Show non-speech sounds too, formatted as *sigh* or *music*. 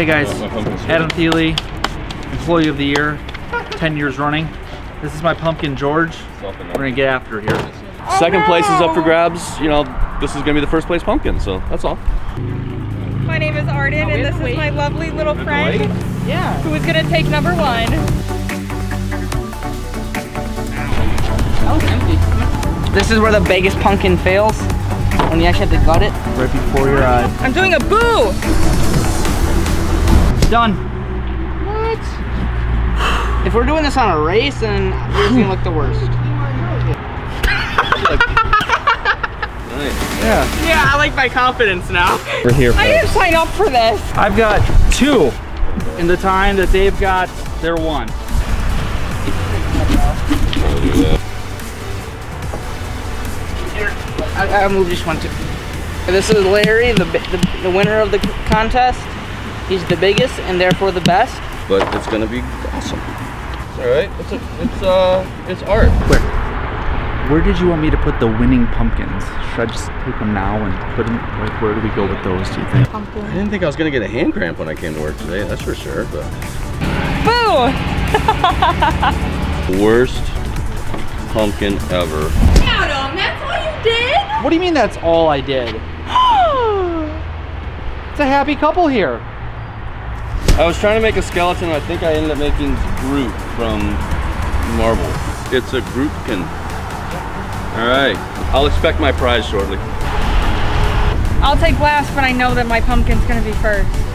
Hey guys, Adam Thiele, Employee of the Year, 10 years running. This is my pumpkin George. We're gonna get after it here. Oh, Second place is up for grabs. You know, this is gonna be the first place pumpkin, so that's all. My name is Arden, and this is my lovely little friend Yeah. who is gonna take number one. This is where the biggest pumpkin fails. When you actually have to gut it. Right before your eyes. I'm doing a boo! Done. What? If we're doing this on a race, then yours gonna look the worst. *laughs* Yeah. Yeah, I like my confidence now. We're here. I didn't sign up for this. I've got two in the time that they've got their one. I, I moved just one too. This is Larry, the, the the winner of the contest. He's the biggest and therefore the best. But it's gonna be awesome. It's all right. It's a, it's uh, it's art. Where? Where did you want me to put the winning pumpkins? Should I just take them now and put them, like, where do we go with those, do you think? Pumpkin. I didn't think I was gonna get a hand cramp when I came to work today. That's for sure. But Boo! *laughs* worst pumpkin ever. Adam, that's all you did? What do you mean that's all I did? *gasps* It's a happy couple here. I was trying to make a skeleton. I think I ended up making Groot from Marvel. It's a Grootkin. All right. I'll expect my prize shortly. I'll take last, but I know that my pumpkin's gonna be first.